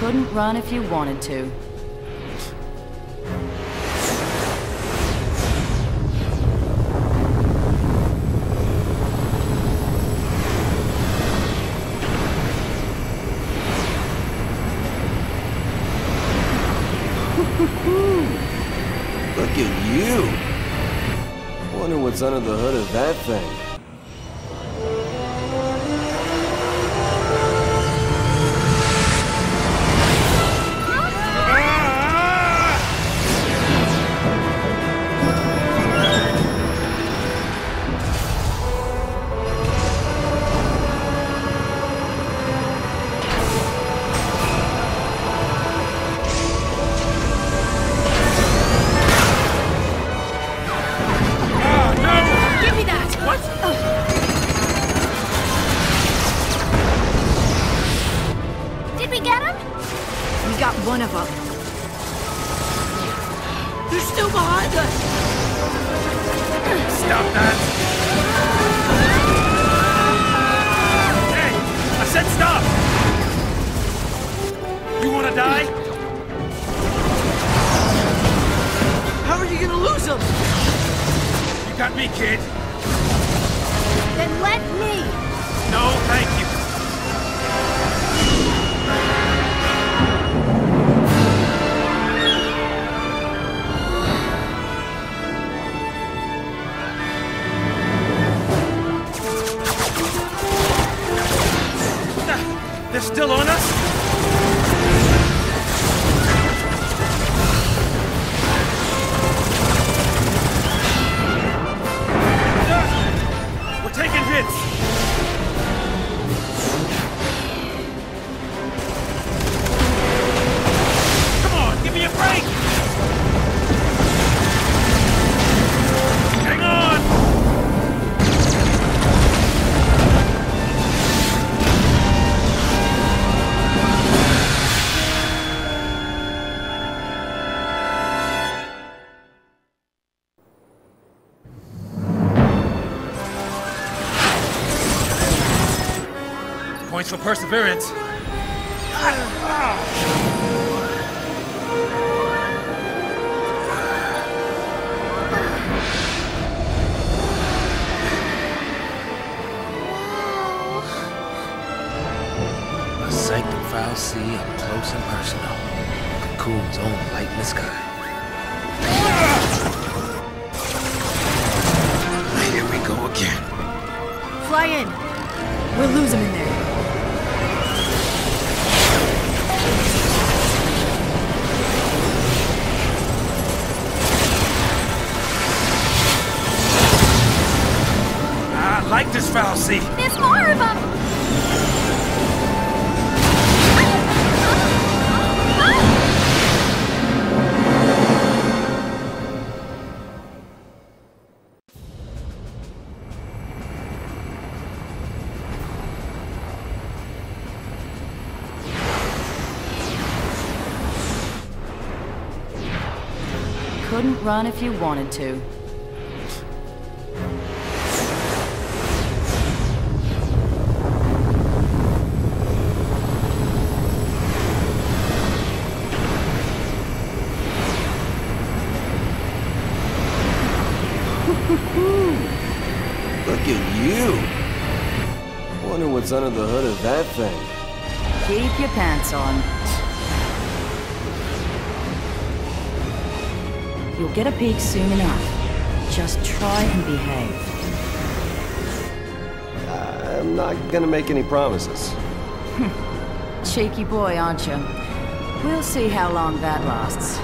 Couldn't run if you wanted to. Look at you. Wonder what's under the hood of that thing. Got one of them. They're still behind us! Stop that! Hey! I said stop! You wanna die? How are you gonna lose them? You got me, kid. Then let me. No, thank you. They're still on us? Points for perseverance. A sight the fal'Cie up close and personal. Cocoon's own light in the sky. Here we go again. Fly in. We'll lose them in there. I like this fal'Cie. There's more of them. Couldn't run if you wanted to. Look at you. Wonder what's under the hood of that thing. Keep your pants on. You'll get a peek soon enough. Just try and behave. I'm not gonna make any promises. Hmm. Cheeky boy, aren't you? We'll see how long that lasts.